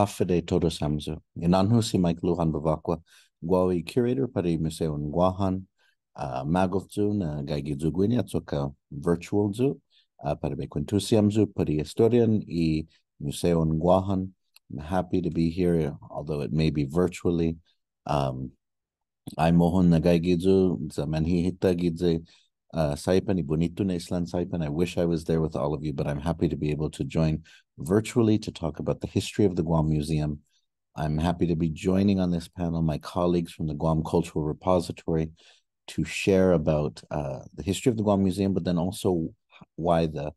Hafide Todo Samzu. Inanhu si Mike Lujan Bevacqua, Gwawi curator pari Museo Ngwahan, uh, Magovzu na Gaigi Zugwini atsoka virtual zu, uh, para be Quintusiamzu pari historian i Museo Ngwahan. I'm happy to be here, although it may be virtually. Um, I'm Mohon Nagaigizu, Zamanhi Gidze, uh, Saipan, na Islan Saipan. I wish I was there with all of you, but I'm happy to be able to join virtually to talk about the history of the Guam Museum. I'm happy to be joining on this panel my colleagues from the Guam Cultural Repository to share about uh, the history of the Guam Museum, but then also why the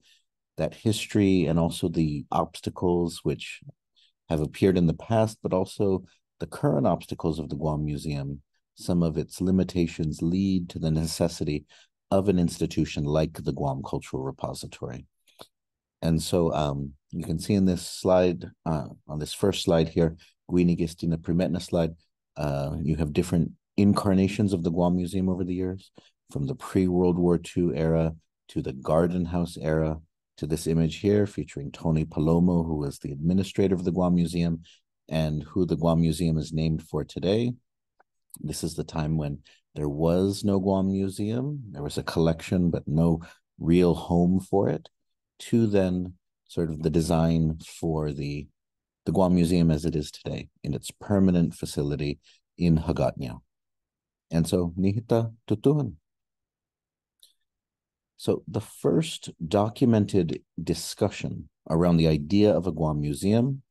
that history and also the obstacles which have appeared in the past, but also the current obstacles of the Guam Museum. Some of its limitations lead to the necessity of an institution like the Guam Cultural Repository. And so um, you can see in this slide, uh, on this first slide here, Guini Gestina Primetna slide, uh, you have different incarnations of the Guam Museum over the years, from the pre-World War II era to the Garden House era, to this image here featuring Tony Palomo, who was the administrator of the Guam Museum and who the Guam Museum is named for today. This is the time when there was no Guam Museum. There was a collection, but no real home for it. To then sort of the design for the the Guam Museum as it is today in its permanent facility in Hagåtña. And so Nihita Tutuhan. So the first documented discussion around the idea of a Guam Museum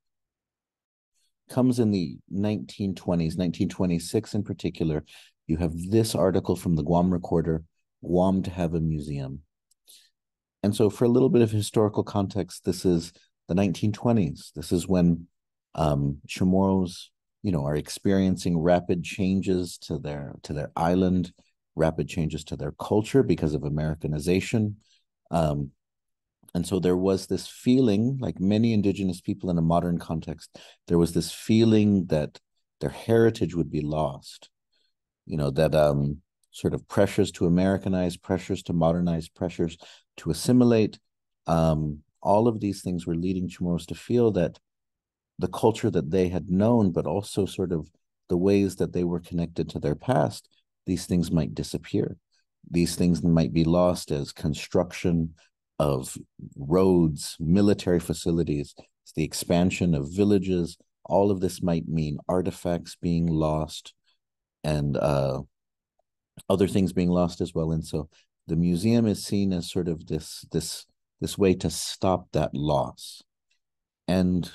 comes in the 1920s, 1926 in particular, you have this article from the Guam Recorder, Guam to have a museum. And so, for a little bit of historical context, this is the 1920s. This is when um, Chamorros, you know, are experiencing rapid changes to their to their island, rapid changes to their culture because of Americanization. Um, and so there was this feeling, like many indigenous people in a modern context, there was this feeling that their heritage would be lost you know that um, sort of pressures to Americanize, pressures to modernize, pressures to assimilate. Um, all of these things were leading Chamorros to feel that the culture that they had known, but also sort of the ways that they were connected to their past, these things might disappear. These things might be lost as construction of roads, military facilities, the expansion of villages. All of this might mean artifacts being lost, and uh, other things being lost as well. And so the museum is seen as sort of this this this way to stop that loss. And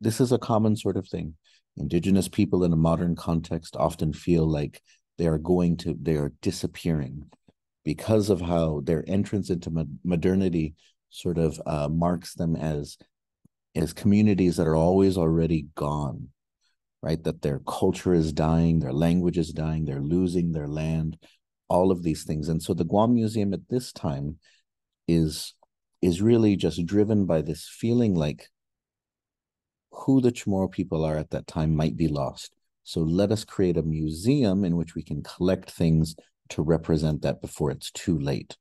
this is a common sort of thing. Indigenous people in a modern context often feel like they are going to they are disappearing because of how their entrance into modernity sort of uh, marks them as as communities that are always already gone right? That their culture is dying, their language is dying, they're losing their land, all of these things. And so the Guam Museum at this time is is really just driven by this feeling like who the Chamorro people are at that time might be lost. So let us create a museum in which we can collect things to represent that before it's too late.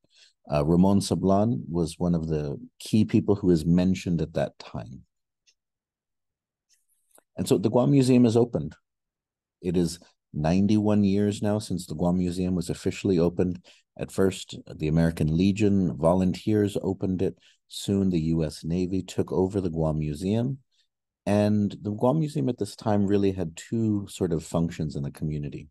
Uh, Ramon Sablan was one of the key people who is mentioned at that time. And so the Guam Museum is opened. It is 91 years now since the Guam Museum was officially opened. At first, the American Legion volunteers opened it. Soon, the U.S. Navy took over the Guam Museum. And the Guam Museum at this time really had two sort of functions in the community.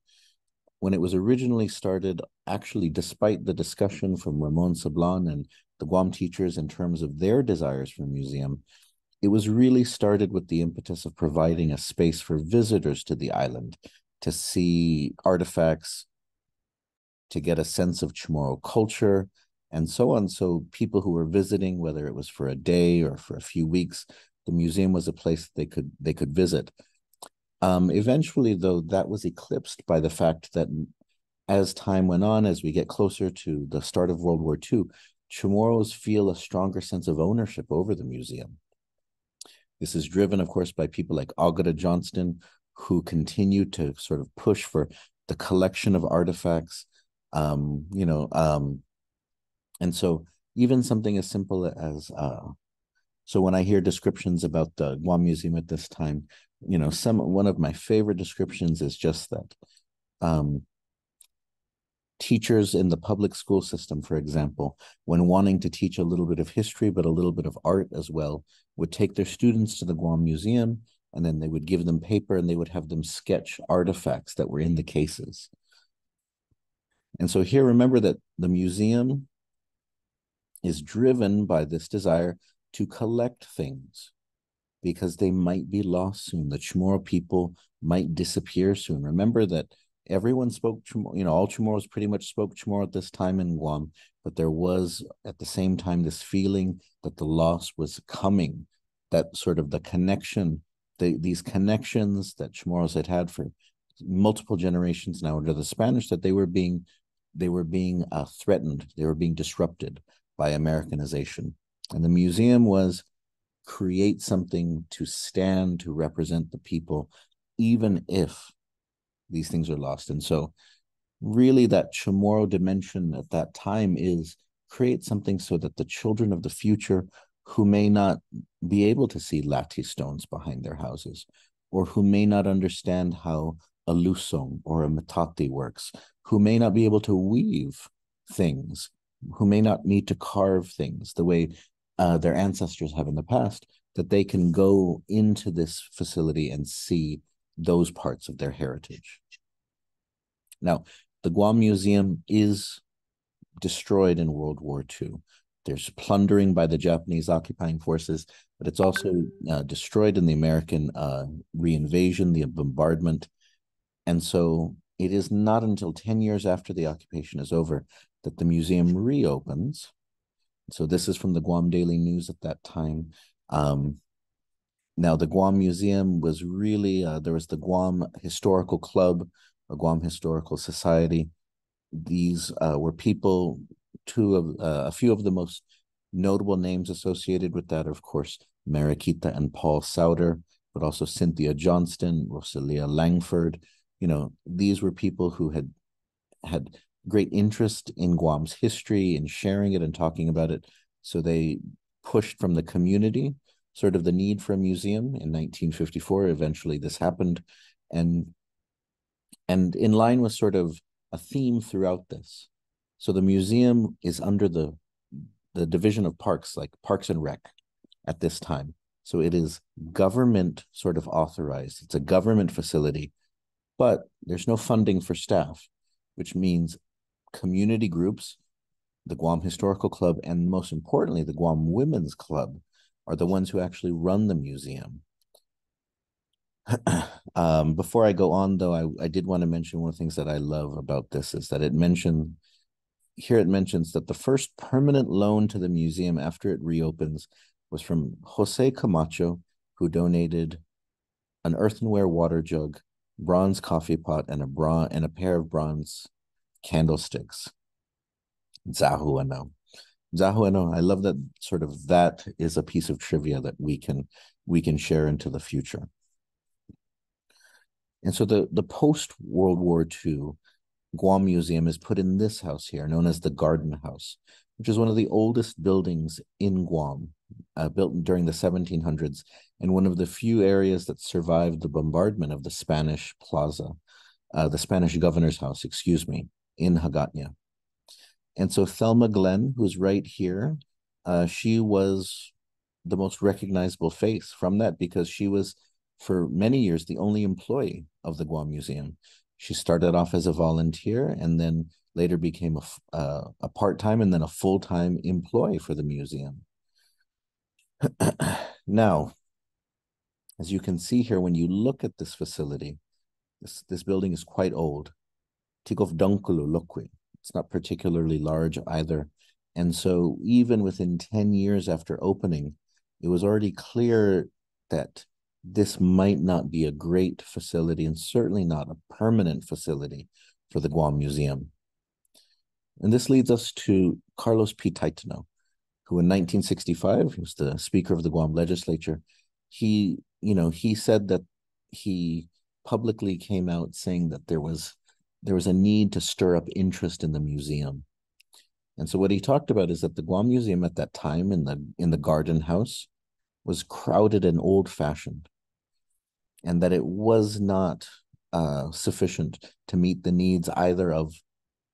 When it was originally started, actually, despite the discussion from Ramon Sablan and the Guam teachers in terms of their desires for a museum, it was really started with the impetus of providing a space for visitors to the island to see artifacts, to get a sense of Chamorro culture, and so on. So people who were visiting, whether it was for a day or for a few weeks, the museum was a place they could they could visit. Um, eventually, though, that was eclipsed by the fact that as time went on, as we get closer to the start of World War II, Chamorros feel a stronger sense of ownership over the museum. This is driven, of course, by people like Agueda Johnston, who continue to sort of push for the collection of artifacts. Um, you know, um, and so even something as simple as uh, so when I hear descriptions about the Guam Museum at this time, you know, some one of my favorite descriptions is just that um, teachers in the public school system, for example, when wanting to teach a little bit of history, but a little bit of art as well, would take their students to the Guam Museum and then they would give them paper and they would have them sketch artifacts that were in the cases. And so here, remember that the museum is driven by this desire to collect things because they might be lost soon. The Chamorro people might disappear soon. Remember that everyone spoke you know, all Chamorros pretty much spoke Chamorro at this time in Guam, but there was at the same time this feeling that the loss was coming, that sort of the connection, the, these connections that Chamorros had had for multiple generations now under the Spanish, that they were being they were being uh, threatened, they were being disrupted by Americanization. And the museum was create something to stand to represent the people, even if these things are lost. And so, really, that Chamorro dimension at that time is create something so that the children of the future who may not be able to see latte stones behind their houses, or who may not understand how a lusong or a matati works, who may not be able to weave things, who may not need to carve things the way uh, their ancestors have in the past, that they can go into this facility and see those parts of their heritage. Now, the Guam Museum is destroyed in World War II. There's plundering by the Japanese occupying forces, but it's also uh, destroyed in the American uh, reinvasion, the bombardment. And so it is not until 10 years after the occupation is over that the museum reopens. So this is from the Guam Daily News at that time. Um, now, the Guam Museum was really, uh, there was the Guam Historical Club or Guam Historical Society. These uh, were people, two of uh, a few of the most notable names associated with that, of course, Mariquita and Paul Souter, but also Cynthia Johnston, Rosalia Langford, you know these were people who had had great interest in Guam's history and sharing it and talking about it. So they pushed from the community sort of the need for a museum in 1954 eventually this happened. And and in line with sort of a theme throughout this so the museum is under the the division of parks like parks and rec at this time. So it is government sort of authorized. It's a government facility but there's no funding for staff, which means community groups, the Guam Historical Club, and most importantly, the Guam Women's Club are the ones who actually run the museum. um, before I go on, though, I, I did want to mention one of the things that I love about this is that it mentioned here it mentions that the first permanent loan to the museum after it reopens was from Jose Camacho, who donated an earthenware water jug bronze coffee pot and a bra- and a pair of bronze candlesticks. Zahuano. Zahuano, I love that sort of that is a piece of trivia that we can we can share into the future. And so the, the post World War II Guam Museum is put in this house here, known as the Garden House, which is one of the oldest buildings in Guam, uh, built during the 1700s and one of the few areas that survived the bombardment of the Spanish plaza, uh, the Spanish governor's house, excuse me, in Hagåtña. And so Thelma Glenn, who's right here, uh, she was the most recognizable face from that because she was, for many years, the only employee of the Guam Museum. She started off as a volunteer and then later became a, uh, a part time and then a full time employee for the museum. now, as you can see here, when you look at this facility, this, this building is quite old. Tikov Dunkulu Lokwi. It's not particularly large either. And so even within 10 years after opening, it was already clear that this might not be a great facility and certainly not a permanent facility for the Guam Museum. And this leads us to Carlos P. Taitano, who in 1965, he was the Speaker of the Guam Legislature, he you know he said that he publicly came out saying that there was there was a need to stir up interest in the museum and so what he talked about is that the guam museum at that time in the in the garden house was crowded and old fashioned and that it was not uh, sufficient to meet the needs either of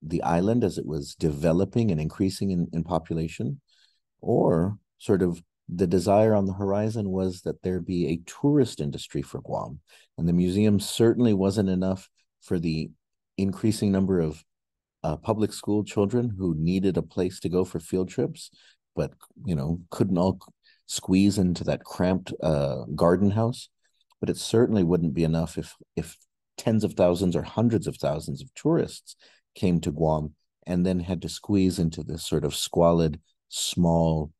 the island as it was developing and increasing in, in population, or sort of the desire on the horizon was that there be a tourist industry for Guam. And the museum certainly wasn't enough for the increasing number of uh, public school children who needed a place to go for field trips, but you know couldn't all squeeze into that cramped uh, garden house. But it certainly wouldn't be enough if if tens of thousands or hundreds of thousands of tourists came to Guam and then had to squeeze into this sort of squalid, small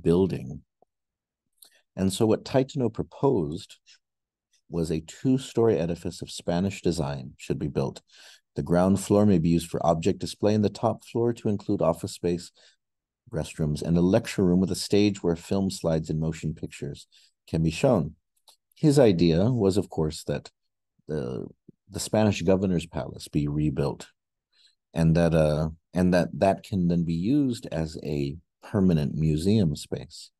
building. And so, what Taitano proposed was a two story edifice of Spanish design should be built. The ground floor may be used for object display, and the top floor to include office space, restrooms, and a lecture room with a stage where film slides and motion pictures can be shown. His idea was, of course, that the the Spanish governor's palace be rebuilt, and that uh and that that can then be used as a permanent museum space.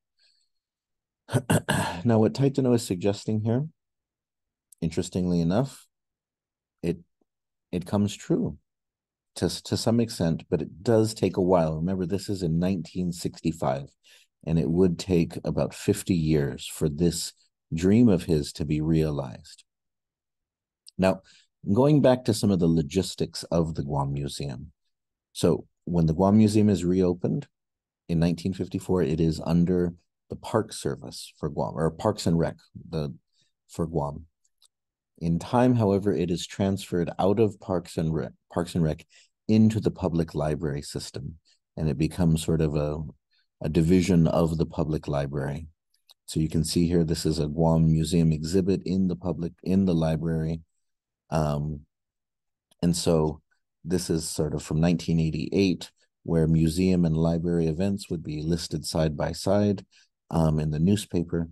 now, what Taitano is suggesting here, interestingly enough, it it comes true to, to some extent, but it does take a while. Remember, this is in 1965, and it would take about 50 years for this dream of his to be realized. Now, going back to some of the logistics of the Guam Museum. So, when the Guam Museum is reopened in 1954, it is under the Park Service for Guam, or Parks and Rec the, for Guam. In time, however, it is transferred out of Parks and Rec, Parks and Rec into the public library system, and it becomes sort of a, a division of the public library. So you can see here, this is a Guam Museum exhibit in the public, in the library. Um, and so this is sort of from 1988, where museum and library events would be listed side by side um, in the newspaper.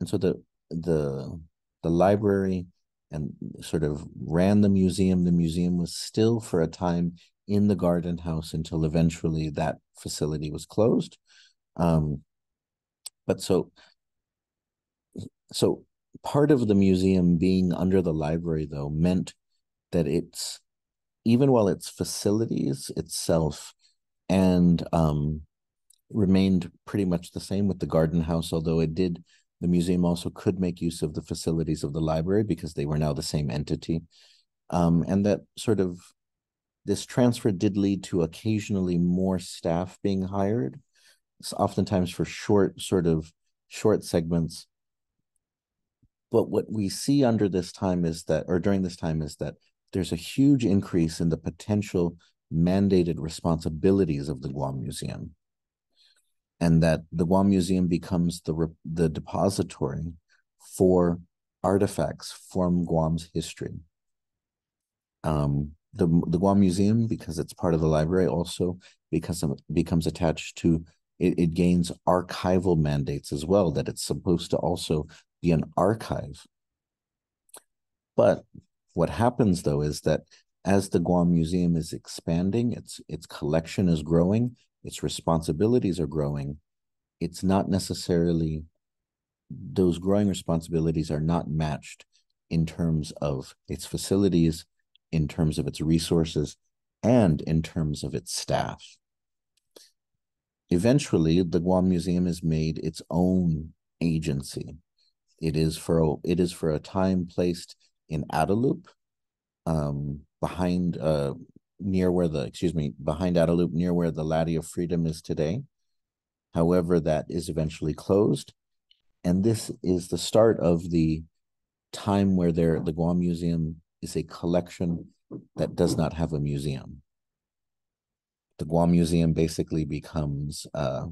And so the the the library and sort of ran the museum. The museum was still for a time in the garden house until eventually that facility was closed. Um, but so, so part of the museum being under the library though meant that it's even while its facilities itself and um, remained pretty much the same with the garden house, although it did the museum also could make use of the facilities of the library because they were now the same entity. Um, and that sort of this transfer did lead to occasionally more staff being hired, oftentimes for short, sort of short segments. But what we see under this time is that, or during this time, is that there's a huge increase in the potential mandated responsibilities of the Guam Museum and that the Guam Museum becomes the the depository for artifacts from Guam's history. Um, the the Guam Museum, because it's part of the library, also because becomes attached to it, it gains archival mandates as well. That it's supposed to also be an archive. But what happens though is that as the Guam Museum is expanding, its its collection is growing, its responsibilities are growing, it's not necessarily those growing responsibilities are not matched in terms of its facilities, in terms of its resources, and in terms of its staff. Eventually, the Guam Museum has made its own agency. It is for a, it is for a time placed in Adelup, um, behind uh, near where the excuse me behind Adelup near where the Latte of Freedom is today. However, that is eventually closed, and this is the start of the time where there the Guam Museum is a collection that does not have a museum. The Guam Museum basically becomes uh,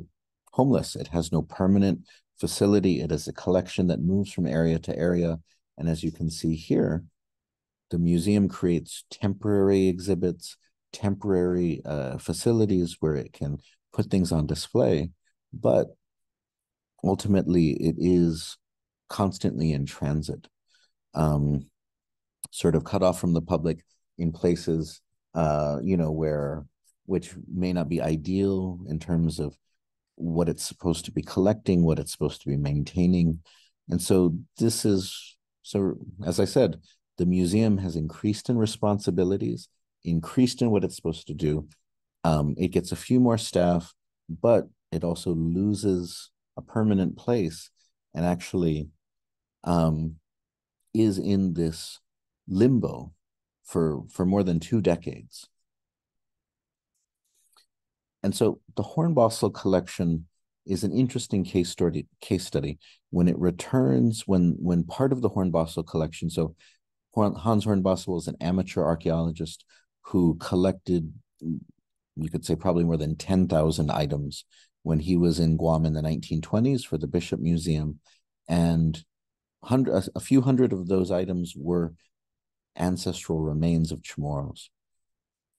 homeless. It has no permanent facility. It is a collection that moves from area to area. And as you can see here, the museum creates temporary exhibits, temporary uh, facilities where it can put things on display, but ultimately it is constantly in transit, um, sort of cut off from the public in places, uh, you know, where which may not be ideal in terms of what it's supposed to be collecting, what it's supposed to be maintaining. And so this is So as I said, the museum has increased in responsibilities, increased in what it's supposed to do. Um, it gets a few more staff, but it also loses a permanent place and actually um, is in this limbo for for more than two decades. And so the Hornbostel collection is an interesting case study case study when it returns when when part of the Hornbostel collection so Hans Hornbostel was an amateur archaeologist who collected you could say probably more than 10,000 items when he was in Guam in the 1920s for the Bishop Museum and hundred, a few hundred of those items were ancestral remains of Chamorros.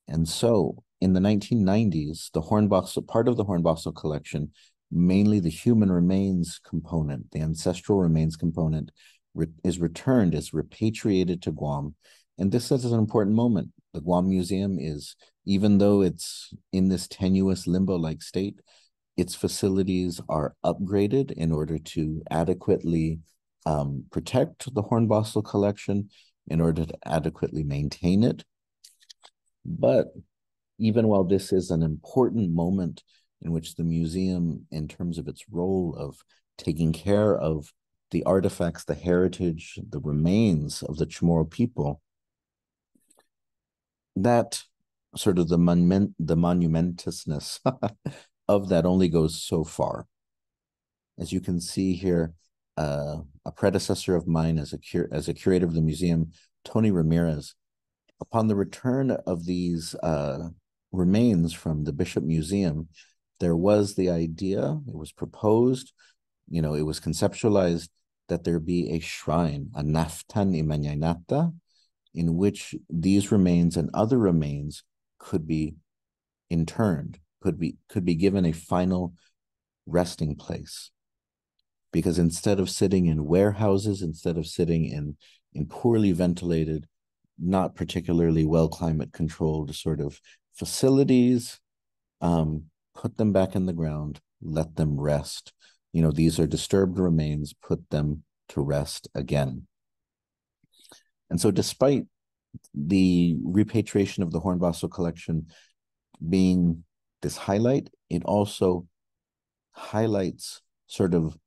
And so in the 1990s, the Hornbostel, part of the Hornbostel collection, mainly the human remains component, the ancestral remains component, is returned, is repatriated to Guam. And this is an important moment. The Guam Museum is, even though it's in this tenuous limbo-like state, its facilities are upgraded in order to adequately um, protect the Hornbostel collection, in order to adequately maintain it. But even while this is an important moment in which the museum, in terms of its role of taking care of the artifacts, the heritage, the remains of the Chamorro people, that sort of the monument, the monumentousness of that only goes so far. As you can see here, uh, a predecessor of mine as a cur- as a curator of the museum, Tony Ramirez, upon the return of these uh, remains from the Bishop Museum, there was the idea, it was proposed, you know, it was conceptualized that there be a shrine, a naftan imanyanata, in which these remains and other remains could be interned, could be could be given a final resting place. Because instead of sitting in warehouses, instead of sitting in in poorly ventilated, not particularly well climate controlled sort of facilities, um, put them back in the ground, let them rest. You know, these are disturbed remains, put them to rest again. And so, despite the repatriation of the Hornbostel collection being this highlight, it also highlights sort of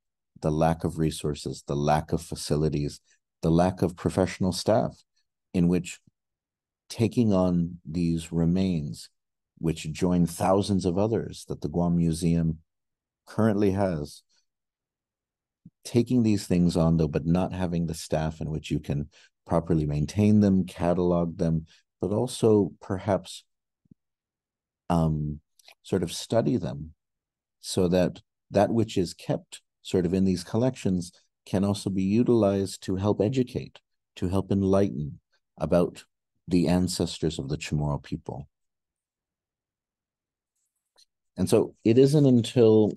the lack of resources, the lack of facilities, the lack of professional staff, in which taking on these remains, which join thousands of others that the Guam Museum currently has, taking these things on though, but not having the staff in which you can properly maintain them, catalog them, but also perhaps um, sort of study them so that that which is kept sort of in these collections can also be utilized to help educate, to help enlighten about the ancestors of the Chamorro people. And so it isn't until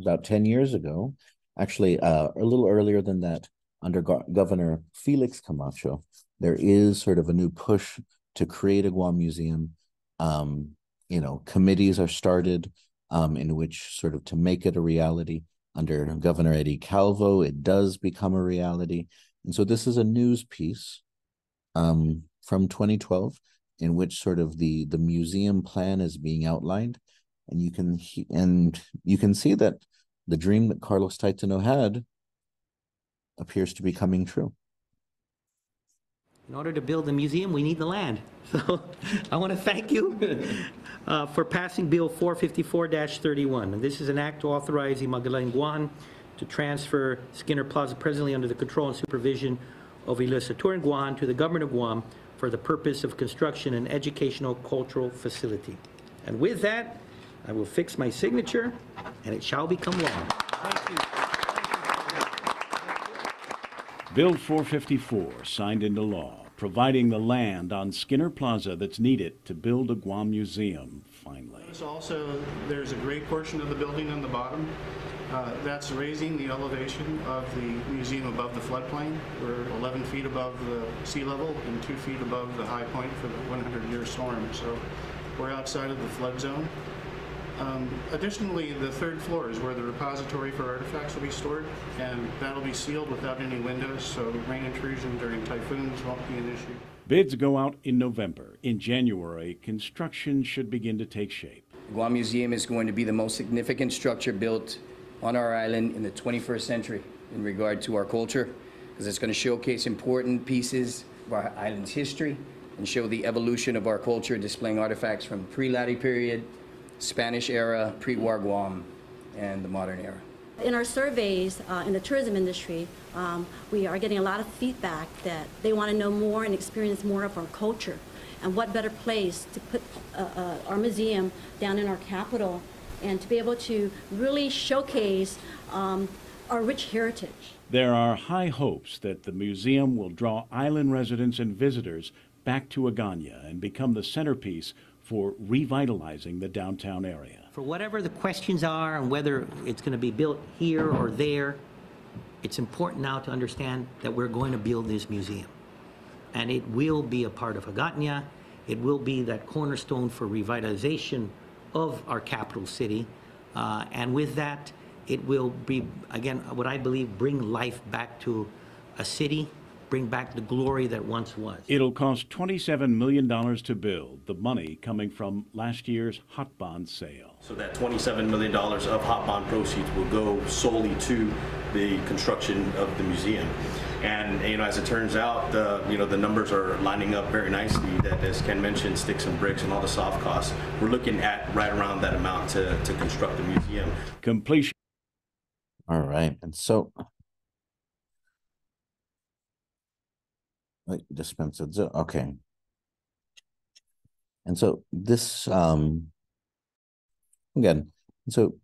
about 10 years ago, actually uh, a little earlier than that, under Go Governor Felix Camacho, there is sort of a new push to create a Guam museum. Um, you know, committees are started um, in which sort of to make it a reality under Governor Eddie Calvo, it does become a reality. And so this is a news piece um, from 2012 in which sort of the the museum plan is being outlined, and you can and you can see that the dream that Carlos Taitano had appears to be coming true. In order to build the museum, we need the land. So I want to thank you uh, for passing Bill 454-31. This is an act to authorize Imagalang Guam to transfer Skinner Plaza presently under the control and supervision of Elisa Turin Guam to the government of Guam for the purpose of construction an educational cultural facility. And with that, I will fix my signature, and it shall become law. Thank you. Bill 454, signed into law, providing the land on Skinner Plaza that's needed to build a Guam museum, finally. Notice also, there's a great portion of the building on the bottom. Uh, That's raising the elevation of the museum above the floodplain. We're 11 feet above the sea level and two feet above the high point for the 100-year storm. So we're outside of the flood zone. Um, Additionally, the third floor is where the repository for artifacts will be stored, and that'll be sealed without any windows, so rain intrusion during typhoons won't be an issue. Bids go out in November. In January, construction should begin to take shape. Guam Museum is going to be the most significant structure built on our island in the 21st century in regard to our culture, because it's going to showcase important pieces of our island's history and show the evolution of our culture, displaying artifacts from pre-Latte period, Spanish era, pre-war Guam, and the modern era. In our surveys uh, in the tourism industry, um, we are getting a lot of feedback that they want to know more and experience more of our culture. And what better place to put uh, uh, our museum down in our capital and to be able to really showcase um, our rich heritage. There are high hopes that the museum will draw island residents and visitors back to Agana and become the centerpiece for revitalizing the downtown area. For whatever the questions are and whether it's going to be built here or there, it's important now to understand that we're going to build this museum. And it will be a part of Hagatna. It will be that cornerstone for revitalization of our capital city. Uh, and with that, it will be, again, what I believe, bring life back to a city, bring back the glory that once was. It'll cost $27 million to build, the money coming from last year's hot bond sale. So that $27 million of hot bond proceeds will go solely to the construction of the museum. And, you know, as it turns out, the, you know, the numbers are lining up very nicely that, as Ken mentioned, sticks and bricks and all the soft costs. We're looking at right around that amount to, to construct the museum. Completion All right, and so. Okay. And so this, um. Again, so.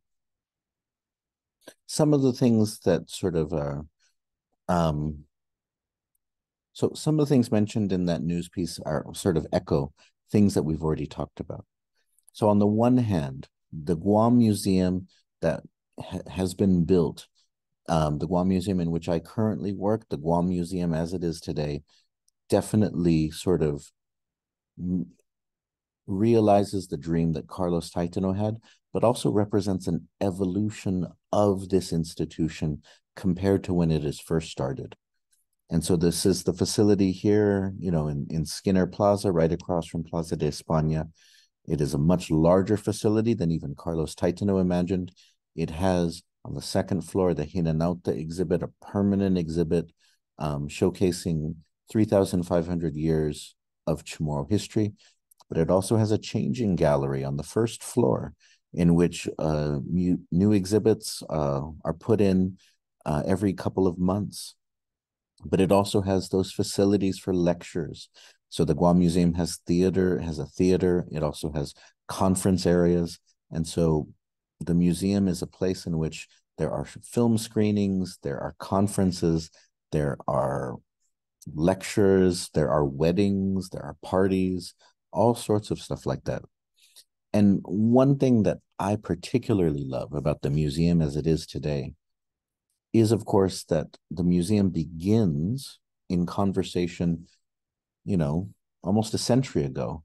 Some of the things that sort of are, um. So some of the things mentioned in that news piece are sort of echo things that we've already talked about. So on the one hand, the Guam Museum that ha- has been built, um, the Guam Museum in which I currently work, the Guam Museum as it is today, definitely sort of realizes the dream that Carlos Taitano had, but also represents an evolution of this institution compared to when it is first started. And so this is the facility here, you know, in, in Skinner Plaza, right across from Plaza de España. It is a much larger facility than even Carlos Taitano imagined. It has on the second floor the Hinanao-ta exhibit, a permanent exhibit um, showcasing 3,500 years of Chamorro history. But it also has a changing gallery on the first floor in which uh, mu- new exhibits uh, are put in uh, every couple of months but it also has those facilities for lectures. So the Guam Museum has theater, has a theater. It also has conference areas. And so the museum is a place in which there are film screenings, there are conferences, there are lectures, there are weddings, there are parties, all sorts of stuff like that. And one thing that I particularly love about the museum as it is today is of course that the museum begins in conversation you know almost a century ago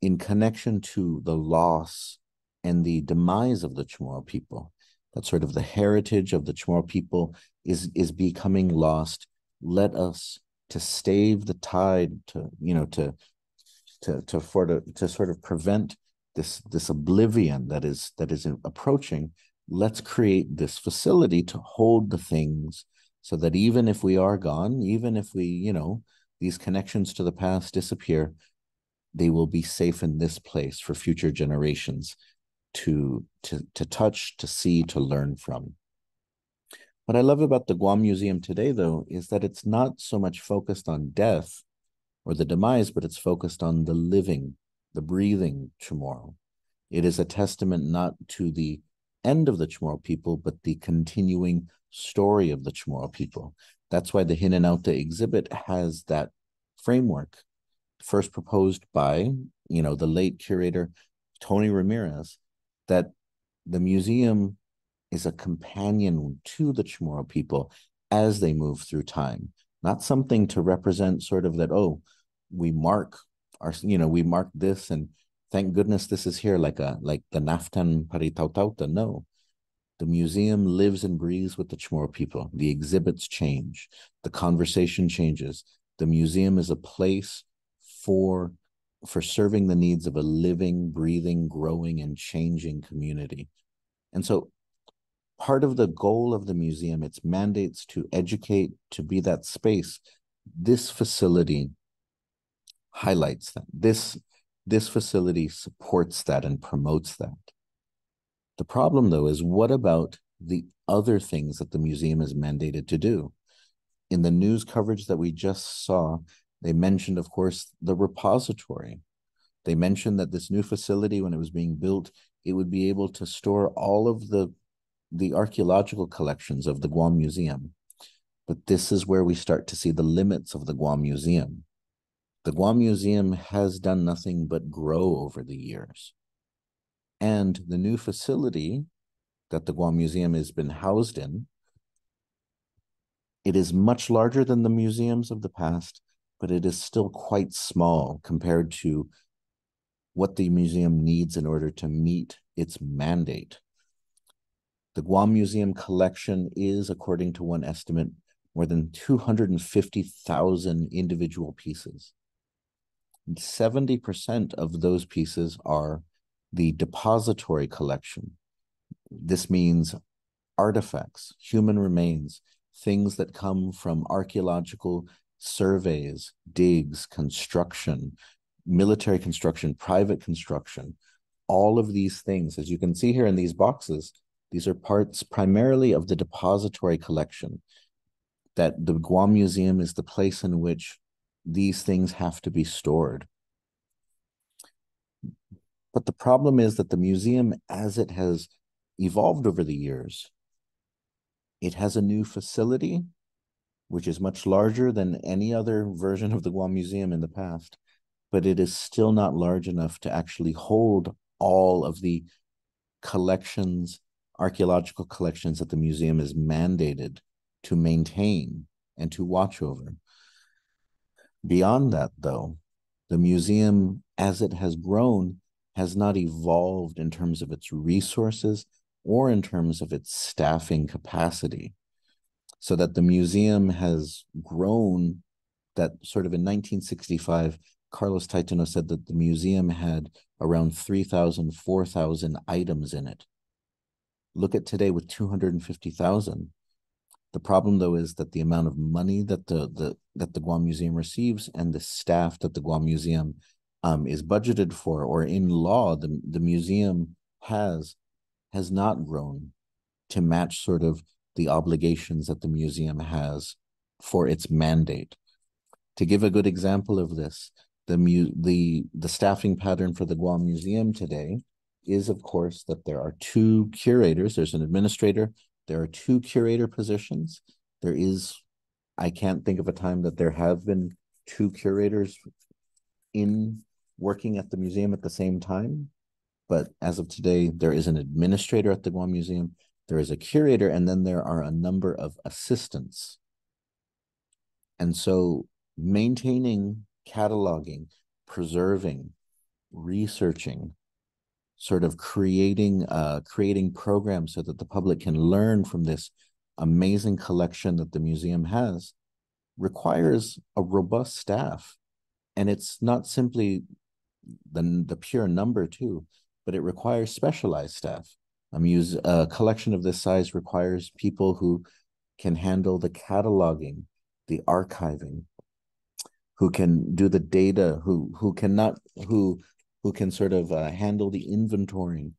in connection to the loss and the demise of the chamorro people that sort of the heritage of the chamorro people is is becoming lost let us to stave the tide to you know to to to for to, to sort of prevent this this oblivion that is that is approaching let's create this facility to hold the things so that even if we are gone, even if we, you know, these connections to the past disappear, they will be safe in this place for future generations to to to touch, to see, to learn from. What I love about the Guam Museum today, though, is that it's not so much focused on death or the demise, but it's focused on the living, the breathing tomorrow. It is a testament not to the end of the Chamorro people, but the continuing story of the Chamorro people. That's why the Hinanao-ta exhibit has that framework, first proposed by, you know, the late curator Tony Ramirez, that the museum is a companion to the Chamorro people as they move through time, not something to represent sort of that, oh, we mark our, you know, we mark this and Thank goodness this is here, like a like the Naftan Paritautauta. No, the museum lives and breathes with the Chamorro people. The exhibits change, the conversation changes. The museum is a place for for serving the needs of a living, breathing, growing, and changing community. And so part of the goal of the museum, its mandates to educate, to be that space. This facility highlights that. This, this facility supports that and promotes that. The problem, though, is what about the other things that the museum is mandated to do? In the news coverage that we just saw, they mentioned, of course, the repository. They mentioned that this new facility, when it was being built, it would be able to store all of the the archaeological collections of the Guam Museum. But this is where we start to see the limits of the Guam Museum. The Guam Museum has done nothing but grow over the years. And the new facility that the Guam Museum has been housed in, it is much larger than the museums of the past, but it is still quite small compared to what the museum needs in order to meet its mandate. The Guam Museum collection is, according to one estimate, more than 250,000 individual pieces. 70% of those pieces are the depository collection. This means artifacts, human remains, things that come from archaeological surveys, digs, construction, military construction, private construction, all of these things, as you can see here in these boxes, these are parts primarily of the depository collection that the Guam Museum is the place in which these things have to be stored. But the problem is that the museum, as it has evolved over the years, it has a new facility, which is much larger than any other version of the Guam Museum in the past, but it is still not large enough to actually hold all of the collections archaeological collections that the museum is mandated to maintain and to watch over. Beyond that, though, the museum, as it has grown, has not evolved in terms of its resources or in terms of its staffing capacity. So that the museum has grown, that sort of in 1965, Carlos Taitano said that the museum had around 3,000, 4,000 items in it. Look at today with 250,000. The problem though is that the amount of money that the, the that the Guam Museum receives and the staff that the Guam Museum um, is budgeted for or in law the, the museum has has not grown to match sort of the obligations that the museum has for its mandate. To give a good example of this, the mu- the the staffing pattern for the Guam Museum today is, of course, that there are two curators. There's an administrator. There are two curator positions. There is, I can't think of a time that there have been two curators in working at the museum at the same time. But as of today, there is an administrator at the Guam Museum. There is a curator, and then there are a number of assistants. And so maintaining, cataloging, preserving, researching, sort of creating uh, creating programs so that the public can learn from this amazing collection that the museum has requires a robust staff. And it's not simply the, the pure number too but it requires specialized staff. A, muse, a collection of this size requires people who can handle the cataloging the archiving who can do the data who who cannot who who can sort of uh, handle the inventorying.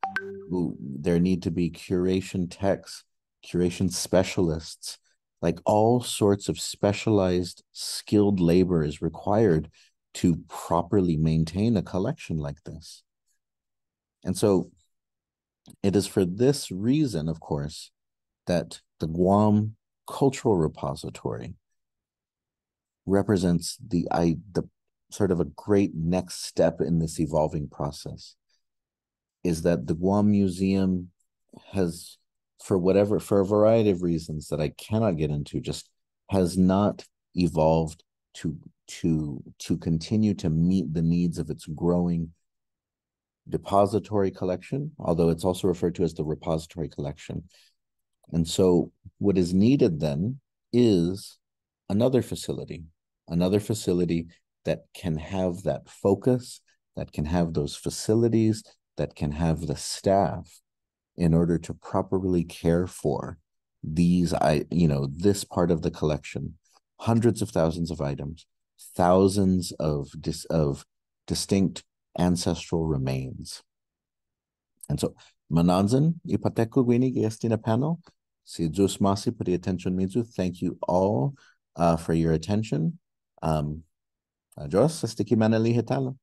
Who there need to be curation techs, curation specialists, like all sorts of specialized skilled labor is required to properly maintain a collection like this. And so it is for this reason, of course, that the Guam Cultural Repository represents the I, the sort of a great next step in this evolving process is that the Guam Museum has, for whatever, for a variety of reasons that I cannot get into, just has not evolved to to to continue to meet the needs of its growing depository collection, although it's also referred to as the repository collection. And so what is needed then is another facility, another facility that can have that focus, that can have those facilities, that can have the staff in order to properly care for these, I, you know, this part of the collection, hundreds of thousands of items, thousands of dis, of distinct ancestral remains. And so, Mananzan, ipateku gwini giestina panel, si Zeus masi puri attention mizu. Thank you all uh, for your attention. Um, Diyos, sa stiki manali hitalo.